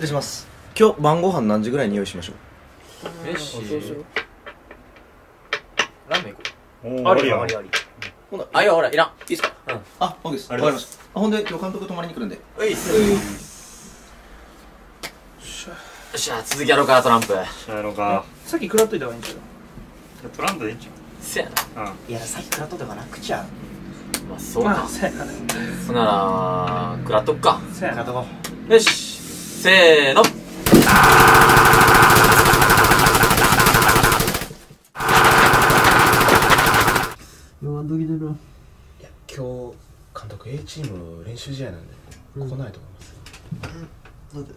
失礼します。今日晩ご飯何時ぐらいに用意しましょう？よしラーメン行こありおーありやありありあいやほらいらん。いいですか？うん。あ OK です。ありがとうございます。わかりましたあほんで今日監督泊まりに来るんで。うい。っすよっしゃ続きやろうかトランプ。やろうか。さっき食らっといた方がいいんちゃトランプでいいんちせやな。ゃういやさっき食らっといたかな口あまあそううか。まあそうやなそんなら食らっとくか。そうやな。とこよしせーの。いや今日監督 A チーム練習試合なんで来ないと思いますなんで？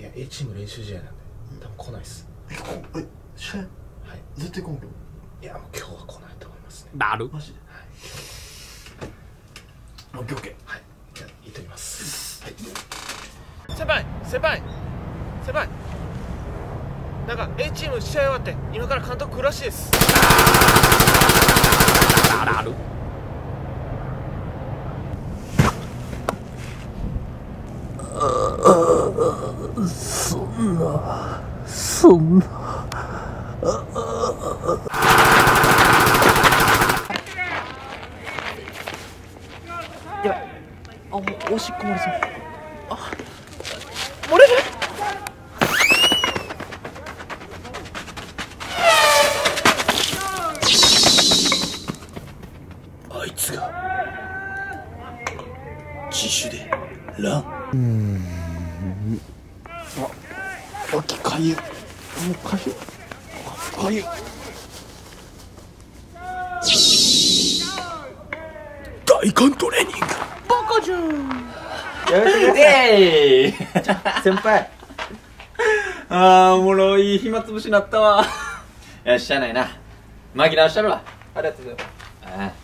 いや A チーム練習試合なんで多分来ないっす。えこえ試合？はい。絶対今いやもう今日は来ないと思いますね。バル。日マジで？オッケーオッケはい。じゃあいいと思います。はい先輩先輩先輩なんか A チーム試合終わって今から監督来るらしいです。ーあるある。あもうおしっこ漏れそう。あいつが自主でラン秋かゆもうかゆかゆ大根トレーニングイエーイ。先輩。あーおもろい暇つぶしなったわ。よっしゃあないな。紛らわしたるわ。ありがとうございます。ああ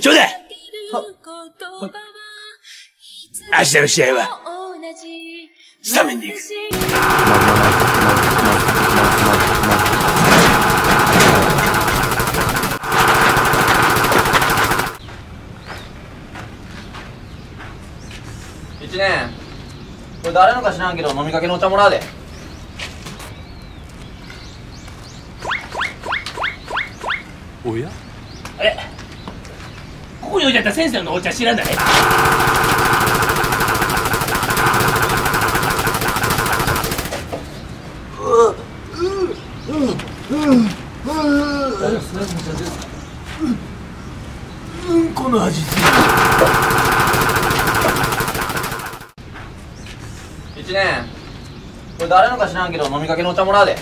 ちょうだい。明日の試合は？スタメンで行く。一年。これ誰のか知らんけど飲みかけのお茶もらうでここに置いてあった先生のお茶知らない？この味す一年。これ誰のか知らんけど飲みかけのお茶もらうで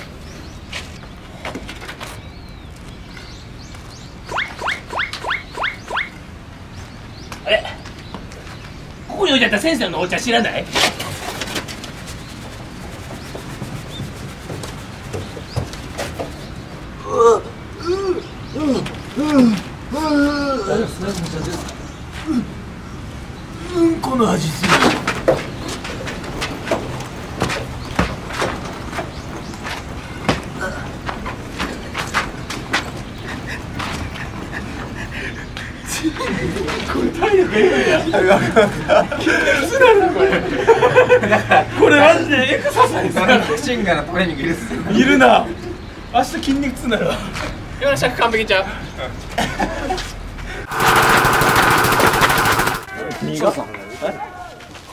に置いてあった先生のお茶知らないこの味するこれマジでエクササイズシンガーのトレーニングい。るっすいるな。明日筋肉痛なるわ。今の尺完璧ちゃう。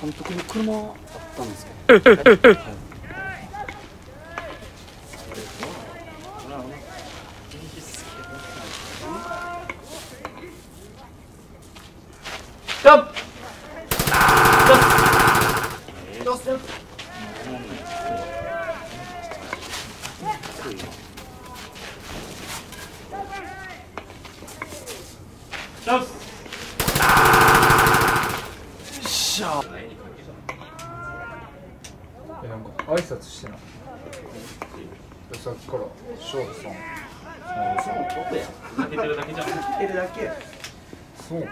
監督に車あったんですかストップえなんか挨拶してないさっきから翔太さん。かけてるだけじゃん。てるだけそうか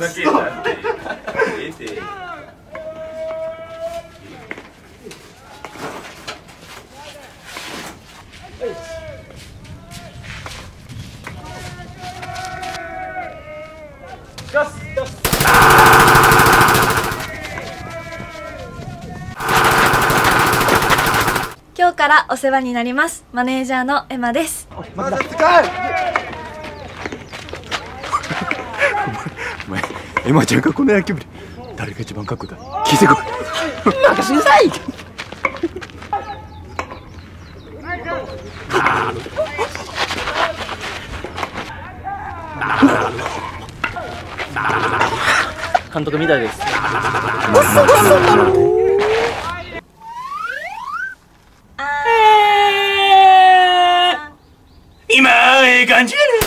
ふざけんなって。ええて今日からお世話になります。マネージャーのエマです。お前 エマちゃんがこの野球部で誰が一番かっこいいか聞いてこい。任せなさい。監督みたいです今ええ感じやね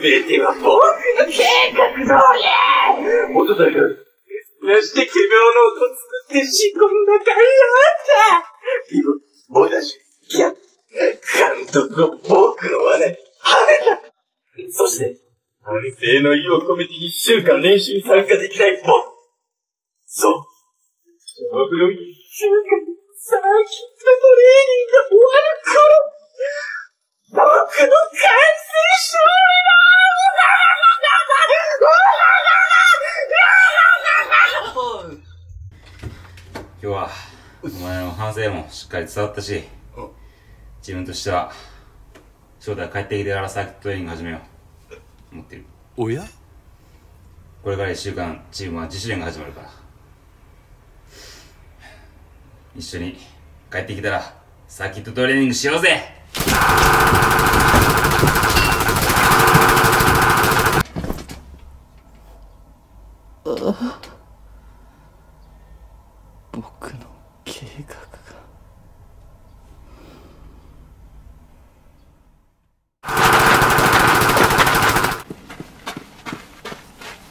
全ては僕の計画通り元だよなして奇妙な音作って仕込んだ甲斐があった。今俺たちいや監督は僕の罠にはめたそして反省の意を込めて一週間練習に参加できない僕そう。僕の一週間サーキットトレーニングが終わる頃僕の完成勝利今日はお前の反省もしっかり伝わったし自分としては翔太が帰ってきてからサーキットトレーニング始めよう。思ってる。おや？これから1週間チームは自主練が始まるから。一緒に帰ってきたらサーキットトレーニングしようぜ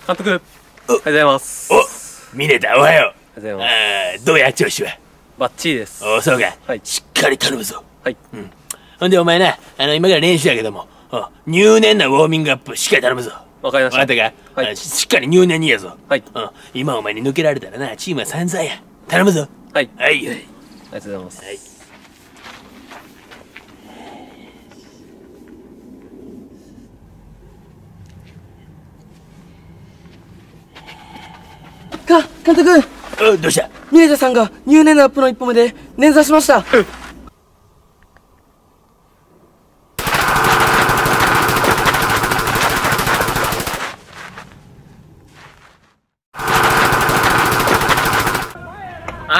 監督おはようございます。おミネタおはよおはようごうざいます。どうや調子は？バッチリです。おそうか、はい。しっかり頼むぞ。はい。ほんでお前なあの今から練習やけどもお入念なウォーミングアップしっかり頼むぞ。わかりました。わかったか、はい。あししっかり入念にやぞ。はい。うん。今お前に抜けられたらなチームは散々や。頼むぞ。はいはい。はい。ありがとうございます、はいか、監督。おどうした？ミネタさんが入念なアップの一歩目で捻挫しました。は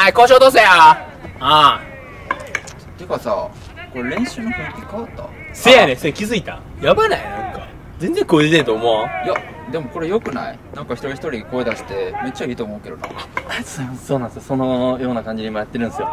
い交渉どうせや。ああ。てかさこれ練習の雰囲気変わった？せやねんそれ気づいた？やばない？なんか。全然声出てんと思ういやでもこれ良くない？なんか一人一人声出してめっちゃいいと思うけどな。そ うそうなんですよ。そのような感じで今やってるんですよ。